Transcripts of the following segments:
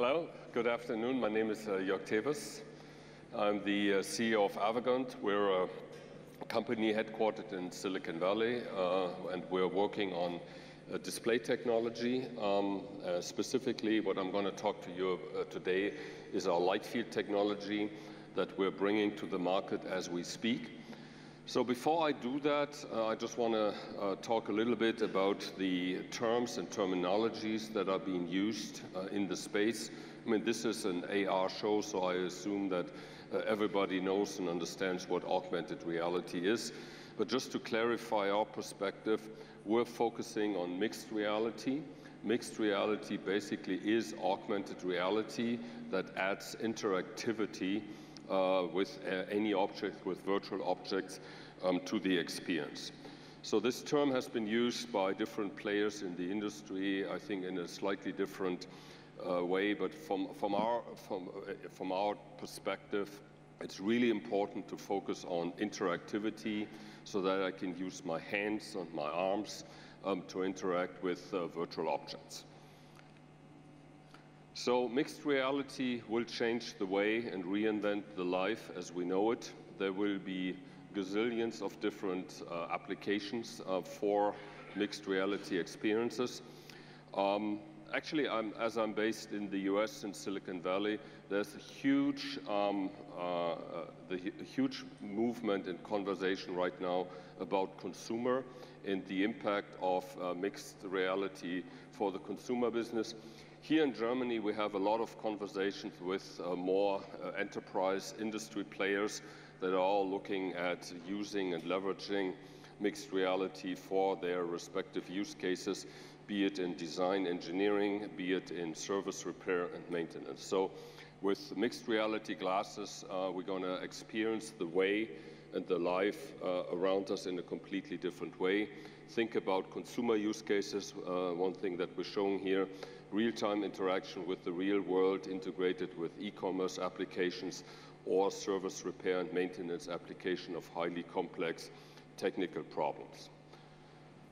Hello, good afternoon. My name is uh, Jörg Tewes. I'm the uh, CEO of Avegant. We're a company headquartered in Silicon Valley, uh, and we're working on uh, display technology. Um, uh, specifically, what I'm going to talk to you uh, today is our light field technology that we're bringing to the market as we speak. So before I do that, uh, I just want to uh, talk a little bit about the terms and terminologies that are being used uh, in the space. I mean, this is an AR show, so I assume that uh, everybody knows and understands what augmented reality is. But just to clarify our perspective, we're focusing on mixed reality. Mixed reality basically is augmented reality that adds interactivity uh, with uh, any object, with virtual objects, um, to the experience. So this term has been used by different players in the industry, I think in a slightly different uh, way, but from, from, our, from, uh, from our perspective, it's really important to focus on interactivity so that I can use my hands and my arms um, to interact with uh, virtual objects. So mixed reality will change the way and reinvent the life as we know it. There will be gazillions of different uh, applications uh, for mixed reality experiences. Um, actually, I'm, as I'm based in the US in Silicon Valley, there's a huge, um, uh, uh the huge movement and conversation right now about consumer and the impact of uh, mixed reality for the consumer business. Here in Germany, we have a lot of conversations with uh, more enterprise industry players that are all looking at using and leveraging mixed reality for their respective use cases, be it in design engineering, be it in service repair and maintenance. So with mixed reality glasses, uh, we're going to experience the way and the life uh, around us in a completely different way. Think about consumer use cases, uh, one thing that we're showing here, real-time interaction with the real world integrated with e-commerce applications or service repair and maintenance application of highly complex technical problems.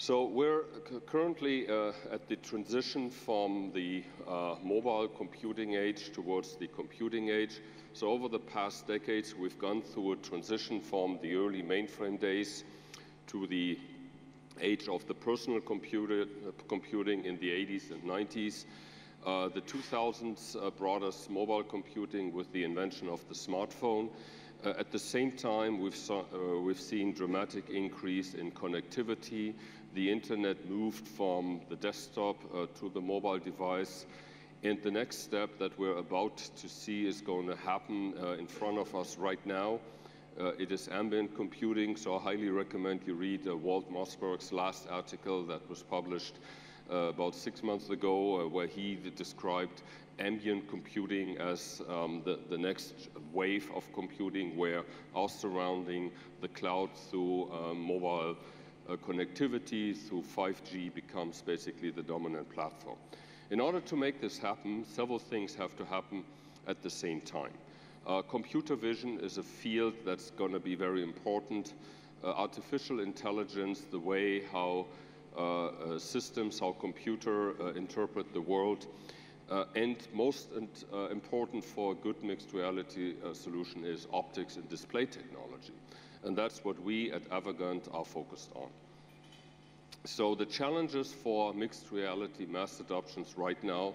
So we're currently uh, at the transition from the uh, mobile computing age towards the computing age. So over the past decades, we've gone through a transition from the early mainframe days to the age of the personal computer, uh, computing in the 80s and 90s. Uh, the 2000s uh, brought us mobile computing with the invention of the smartphone. Uh, at the same time, we've, saw, uh, we've seen dramatic increase in connectivity. The internet moved from the desktop uh, to the mobile device. And the next step that we're about to see is going to happen in front of us right now. it is ambient computing, so I highly recommend you read Walt Mossberg's last article that was published uh, about six months ago, uh, where he described ambient computing as um, the, the, next wave of computing where our surrounding, the cloud through um, mobile uh, connectivity, through 5G becomes basically the dominant platform. In order to make this happen, several things have to happen at the same time. Uh, computer vision is a field that's going to be very important. Uh, artificial intelligence, the way how uh, uh, systems, how computer uh, interpret the world. and most important for a good mixed reality solution is optics and display technology. And that's what we at Avegant are focused on. So the challenges for mixed reality mass adoptions right now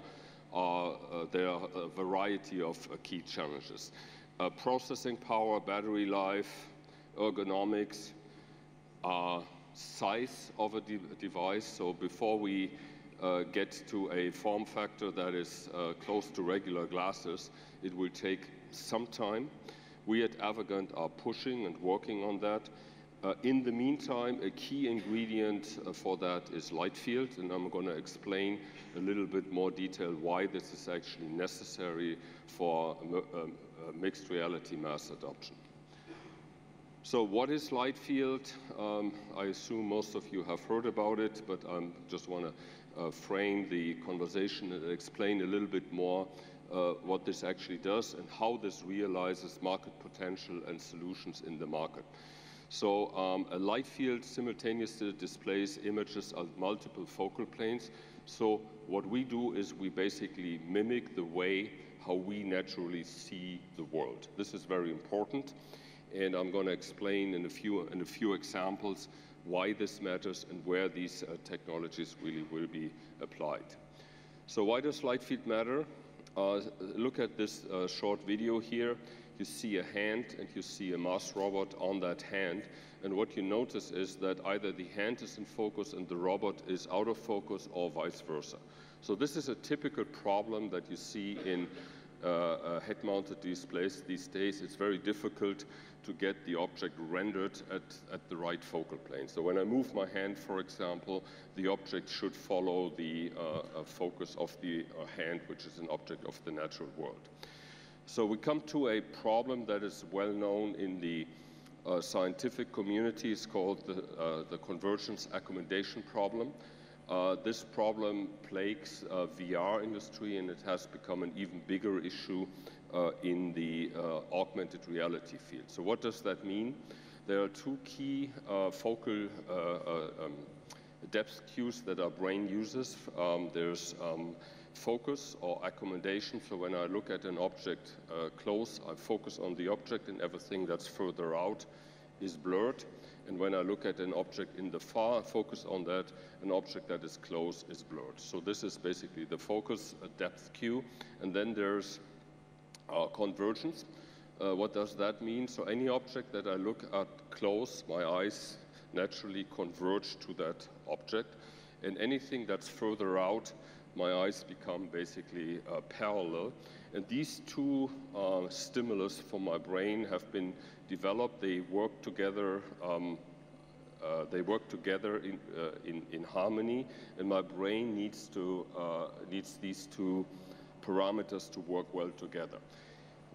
are, uh, there are a variety of uh, key challenges. Uh, processing power, battery life, ergonomics, size of a de device. So before we uh, get to a form factor that is uh, close to regular glasses, it will take some time. We at Avegant are pushing and working on that. Uh, in the meantime, a key ingredient uh, for that is light field, and I'm going to explain a little bit more detail why this is actually necessary for um, uh, mixed reality mass adoption. So what is light field? Um, I assume most of you have heard about it, but I just want to uh, frame the conversation and explain a little bit more uh, what this actually does and how this realizes market potential and solutions in the market. So um, a light field simultaneously displays images of multiple focal planes. So what we do is we basically mimic the way how we naturally see the world. This is very important, and I'm going to explain in a few in a few examples why this matters and where these uh, technologies really will be applied. So why does light field matter? Uh, look at this uh, short video here. You see a hand and you see a Mars robot on that hand. And what you notice is that either the hand is in focus and the robot is out of focus or vice versa. So this is a typical problem that you see in uh, head-mounted displays these days. It's very difficult to get the object rendered at, at the right focal plane. So when I move my hand, for example, the object should follow the uh, uh focus of the uh, hand, which is an object of the natural world. So we come to a problem that is well known in the uh, scientific community. It's called the, uh, the convergence accommodation problem. Uh, this problem plagues uh, VR industry and it has become an even bigger issue uh, in the uh, augmented reality field. So what does that mean? There are two key focal um, depth cues that our brain uses. Um, there's um, focus or accommodation. So when I look at an object uh, close, I focus on the object and everything that's further out is blurred. And when I look at an object in the far, focus on that, an object that is close is blurred. So this is basically the focus depth cue. And then there's uh, convergence. Uh, what does that mean? So any object that I look at close, my eyes naturally converge to that object. And anything that's further out, my eyes become basically uh, parallel. And these two uh, stimulus for my brain have been developed. They work together. Um, uh, they work together in, uh, in, in, harmony, and my brain needs to uh, needs these two parameters to work well together.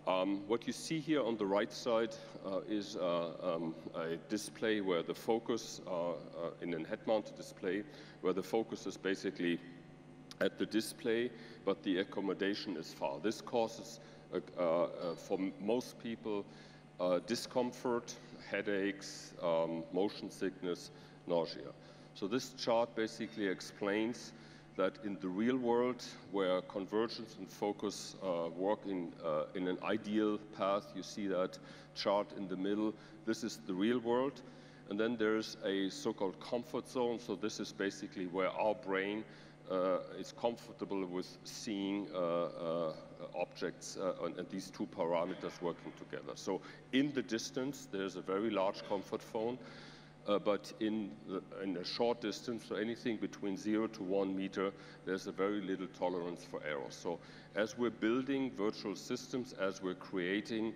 Um, what you see here on the right side uh, is uh, um, a display where the focus, uh, in a head-mounted display, where the focus is basically at the display, but the accommodation is far. This causes, uh, uh, for most people, uh, discomfort, headaches, um, motion sickness, nausea. So this chart basically explains that in the real world, where convergence and focus uh, work in, uh, in an ideal path, you see that chart in the middle. This is the real world. And then there's a so-called comfort zone. So this is basically where our brain uh, is comfortable with seeing uh, uh, objects and, and, these two parameters working together. So in the distance, there's a very large comfort. Uh, but in, the, in, a short distance, so anything between zero to one meter, there's a very little tolerance for error. So as we're building virtual systems, as we're creating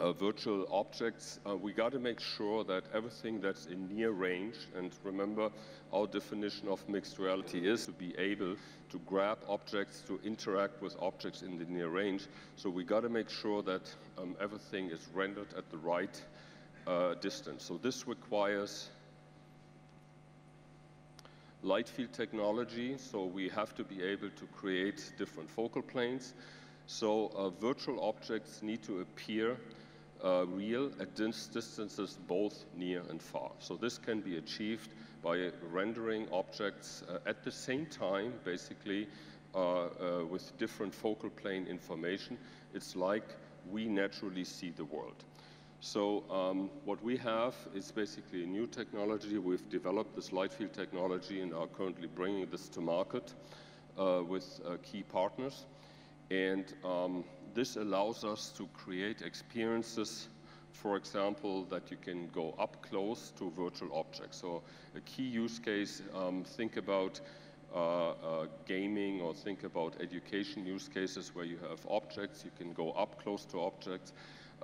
uh, virtual objects, uh, we got to make sure that everything that's in near range, and remember our definition of mixed reality is to be able to grab objects, to interact with objects in the near range. So we got to make sure that um, everything is rendered at the right uh, distance. So this requires light field technology, so we have to be able to create different focal planes. So uh, virtual objects need to appear uh, real at distances both near and far. So this can be achieved by rendering objects uh, at the same time, basically, uh, uh, with different focal plane information. It's like we naturally see the world. So um, what we have is basically a new technology. We've developed this light field technology and are currently bringing this to market uh, with uh, key partners. And um, this allows us to create experiences, for example, that you can go up close to virtual objects. So a key use case, um, think about uh, uh, gaming or think about education use cases where you have objects, you can go up close to objects,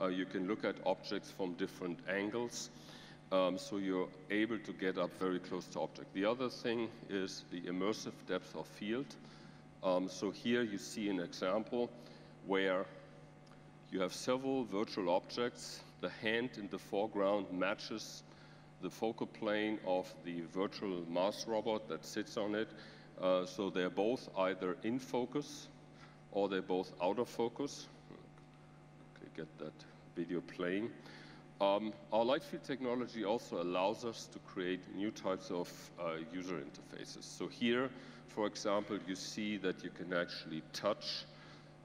uh, you can look at objects from different angles. Um, so you're able to get up very close to object. The other thing is the immersive depth of field. Um, so here you see an example where you have several virtual objects. The hand in the foreground matches the focal plane of the virtual Mars robot that sits on it. Uh, so they're both either in focus or they're both out of focus. Okay, get that video playing. Um, our light field technology also allows us to create new types of uh, user interfaces. So here, for example, you see that you can actually touch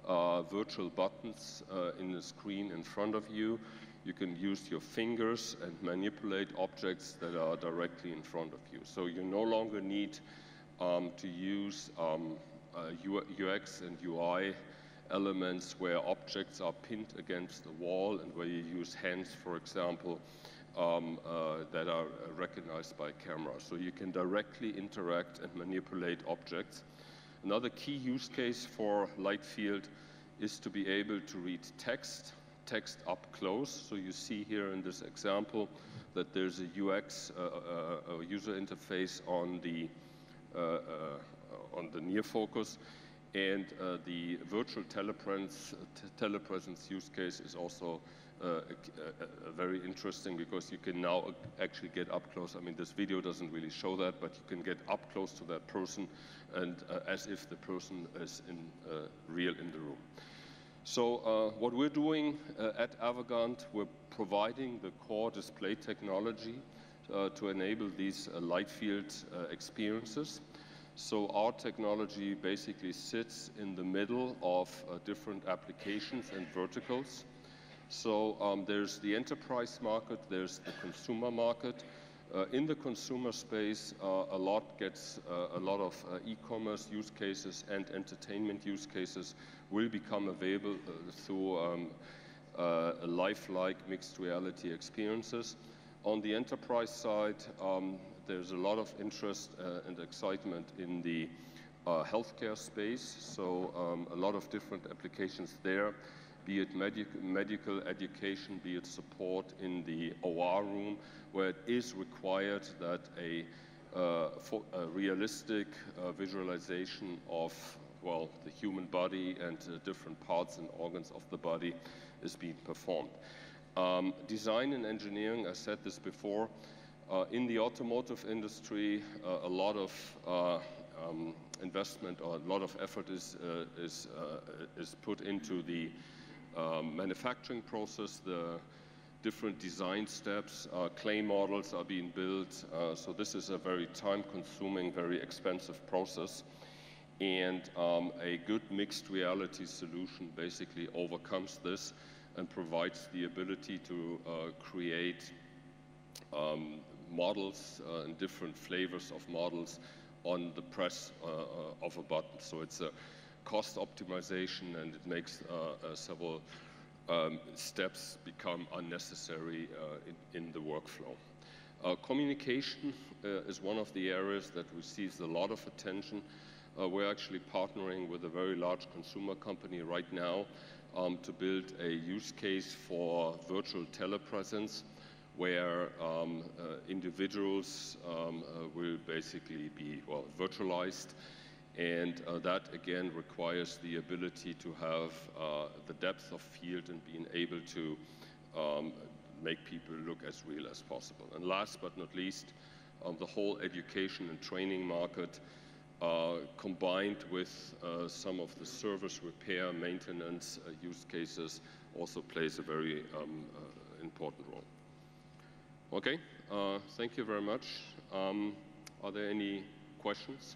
uh, virtual buttons uh, in the screen in front of you. You can use your fingers and manipulate objects that are directly in front of you. So you no longer need um, to use um, UX uh, and UI elements where objects are pinned against the wall and where you use hands, for example, um, uh, that are recognized by camera. So you can directly interact and manipulate objects. Another key use case for light field is to be able to read text, text up close. So you see here in this example that there's a UX, uh, uh, a user interface on the, uh, uh on the near focus. And uh, the virtual telepresence, telepresence use case is also uh, very interesting because you can now actually get up close. I mean, this video doesn't really show that, but you can get up close to that person and uh, as if the person is in uh, real in the room. So uh, what we're doing uh, at Avegant, we're providing the core display technology to enable these light field experiences. So our technology basically sits in the middle of uh, different applications and verticals. So um, there's the enterprise market, there's the consumer market. Uh, in the consumer space, uh, a lot gets uh, a lot of uh, e-commerce use cases and entertainment use cases will become available uh, through um, lifelike mixed reality experiences. On the enterprise side, um, there's a lot of interest uh, and excitement in the uh, healthcare space, so um, a lot of different applications there, be it medic medical education, be it support in the OR room, where it is required that a, uh, a realistic uh, visualization of, well, the human body and uh, different parts and organs of the body is being performed. Um, design and engineering, I said this before, uh, in the automotive industry, uh, a lot of uh, um, investment or a lot of effort is, uh, is, uh, is put into the um, manufacturing process, the different design steps, uh, clay models are being built. so this is a very time-consuming, very expensive process. And um, a good mixed reality solution basically overcomes this and provides the ability to create um, models uh, and different flavors of models on the press uh, uh, of a button. So it's a cost optimization and it makes uh, several um, steps become unnecessary in, in, the workflow. Uh, communication uh, is one of the areas that receives a lot of attention. Uh, we're actually partnering with a very large consumer company right now um, to build a use case for virtual telepresence where um, uh, individuals um, uh, will basically be, well, virtualized. And uh, that, again, requires the ability to have uh, the depth of field and being able to um, make people look as real as possible. And last but not least, um, the whole education and training market uh, combined with uh, some of the service repair maintenance use cases also plays a very um, important role. Okay, uh, thank you very much. Um, are there any questions?